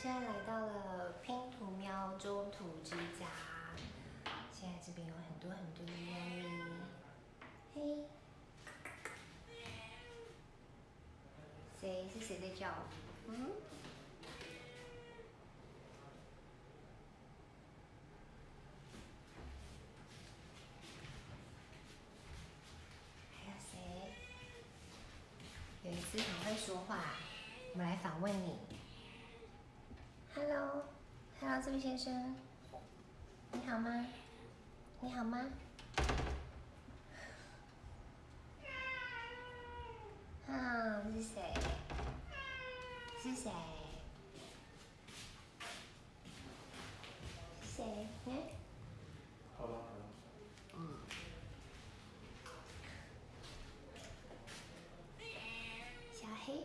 现在来到了拼图喵中途之家，现在这边有很多很多的猫咪，嘿，谁是谁在叫？嗯？还有谁？有一只很会说话，我们来访问你。这位先生，你好吗？你好吗？啊，是谁？是谁？谁？嗯？好吧，嗯。小黑。